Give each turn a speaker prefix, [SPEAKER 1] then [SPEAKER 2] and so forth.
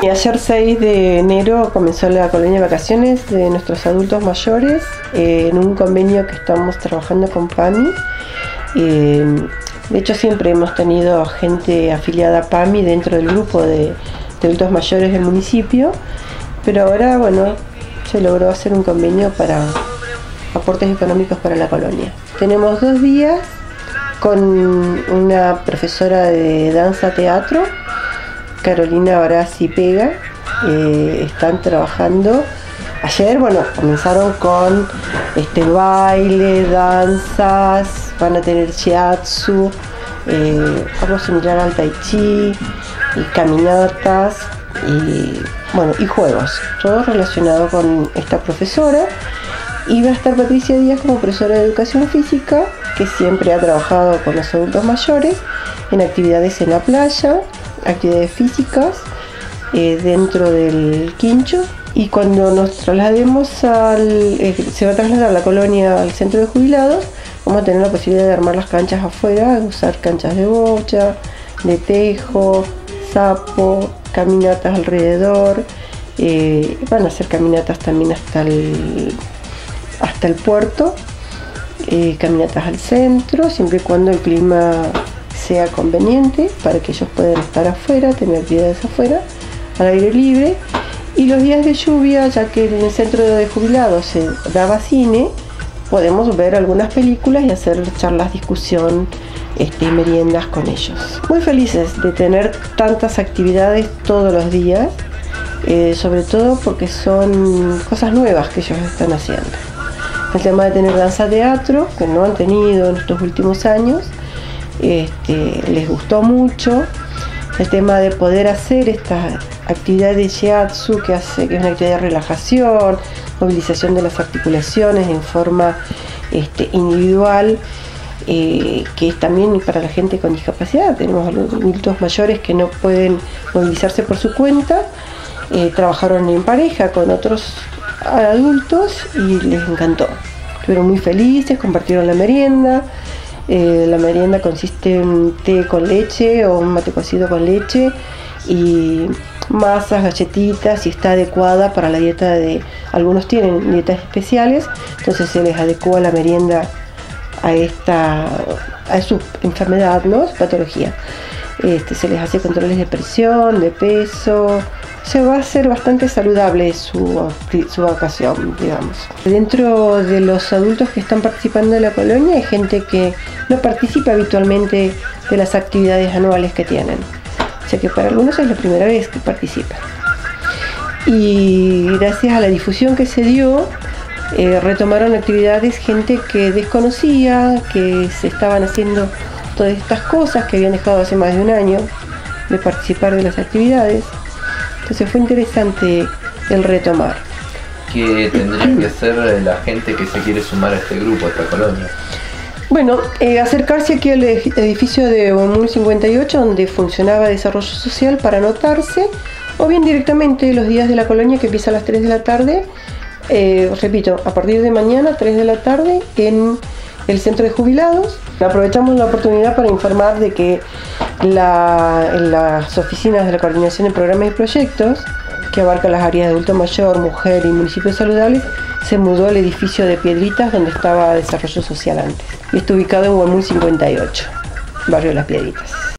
[SPEAKER 1] Y ayer 6 de enero comenzó la colonia de vacaciones de nuestros adultos mayores eh, en un convenio que estamos trabajando con PAMI. Eh, de hecho siempre hemos tenido gente afiliada a PAMI dentro del grupo de adultos mayores del municipio, pero ahora bueno, se logró hacer un convenio para aportes económicos para la colonia. Tenemos dos días con una profesora de danza teatro Carolina Barassi Pega. Eh, están trabajando. Ayer, bueno, comenzaron con este baile, danzas, van a tener shiatsu, eh, vamos a mirar al tai chi, y caminatas y bueno y juegos, todo relacionado con esta profesora. Y va a estar Patricia Díaz como profesora de educación física, que siempre ha trabajado con los adultos mayores en actividades en la playa, actividades físicas eh, dentro del quincho. Y cuando nos traslademos al, eh, se va a trasladar la colonia al centro de jubilados, vamos a tener la posibilidad de armar las canchas afuera, usar canchas de bocha, de tejo, sapo, caminatas alrededor, eh, van a hacer caminatas también hasta el, hasta el puerto, caminatas al centro, siempre y cuando el clima sea conveniente para que ellos puedan estar afuera, tener actividades afuera, al aire libre. Y los días de lluvia, ya que en el centro de jubilados se daba cine, podemos ver algunas películas y hacer charlas, discusión este, meriendas con ellos. Muy felices de tener tantas actividades todos los días, eh, sobre todo porque son cosas nuevas que ellos están haciendo. El tema de tener danza teatro, que no han tenido en estos últimos años, este, les gustó mucho el tema de poder hacer esta actividad de shiatsu que hace que es una actividad de relajación, movilización de las articulaciones en forma este, individual, eh, que es también para la gente con discapacidad. Tenemos adultos mayores que no pueden movilizarse por su cuenta, eh, trabajaron en pareja con otros adultos y les encantó. Estuvieron muy felices, compartieron la merienda. Eh, la merienda consiste en té con leche o un mate cocido con leche y masas, galletitas y está adecuada para la dieta de... Algunos tienen dietas especiales, entonces se les adecua la merienda a esta a su enfermedad, ¿no? Su patología. Este, se les hace controles de presión, de peso, se va a hacer bastante saludable su, su vacación, digamos. Dentro de los adultos que están participando en la colonia hay gente que no participa habitualmente de las actividades anuales que tienen. O sea que para algunos es la primera vez que participan. Y gracias a la difusión que se dio, eh, retomaron actividades gente que desconocía, que se estaban haciendo todas estas cosas, que habían dejado hace más de un año de participar de las actividades. Entonces fue interesante el retomar.
[SPEAKER 2] ¿Qué tendría que hacer la gente que se quiere sumar a este grupo, a esta colonia?
[SPEAKER 1] Bueno, eh, acercarse aquí al edificio de OMUL 58, donde funcionaba Desarrollo Social, para anotarse, o bien directamente los días de la colonia que empieza a las 3 de la tarde, eh, repito, a partir de mañana, 3 de la tarde, en el centro de jubilados. Aprovechamos la oportunidad para informar de que las oficinas de la Coordinación de Programas y Proyectos, que abarca las áreas de adulto mayor, mujer y municipios saludables, se mudó al edificio de Piedritas donde estaba Desarrollo Social antes. Y está ubicado en Huemul 58, barrio de las Piedritas.